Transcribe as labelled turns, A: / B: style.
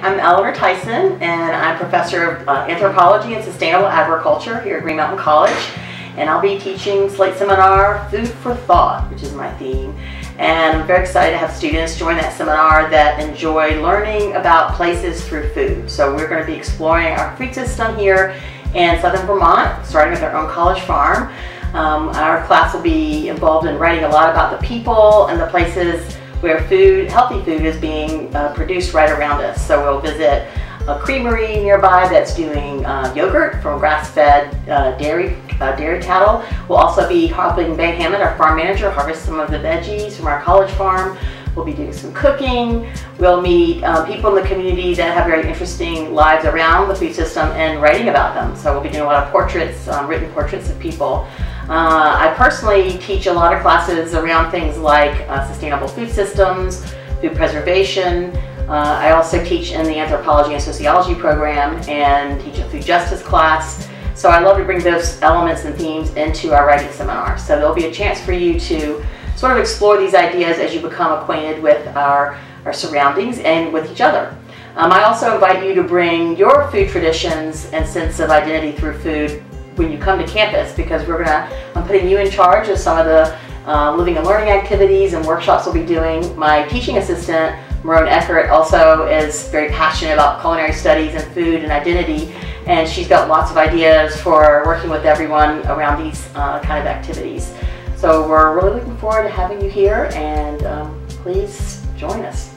A: I'm Eleanor Tison, and I'm professor of uh, anthropology and sustainable agriculture here at Green Mountain College. And I'll be teaching Slate Seminar Food for Thought, which is my theme. And I'm very excited to have students join that seminar that enjoy learning about places through food. So we're going to be exploring our food system here in southern Vermont, starting with our own college farm. Um, our class will be involved in writing a lot about the people and the places where food, healthy food is being uh, produced right around us. So we'll visit a creamery nearby that's doing uh, yogurt from grass-fed uh, dairy uh, dairy cattle. We'll also be helping Bay Hammond, our farm manager, harvest some of the veggies from our college farm. We'll be doing some cooking. We'll meet uh, people in the community that have very interesting lives around the food system and writing about them. So we'll be doing a lot of portraits, um, written portraits of people. Uh, I personally teach a lot of classes around things like uh, sustainable food systems, food preservation. Uh, I also teach in the anthropology and sociology program and teach a food justice class. So I love to bring those elements and themes into our writing seminar. So there'll be a chance for you to sort of explore these ideas as you become acquainted with our, our surroundings and with each other. Um, I also invite you to bring your food traditions and sense of identity through food when you come to campus because we're gonna, I'm putting you in charge of some of the uh, living and learning activities and workshops we'll be doing. My teaching assistant, Marone Eckert, also is very passionate about culinary studies and food and identity and she's got lots of ideas for working with everyone around these uh, kind of activities. So we're really looking forward to having you here and um, please join us.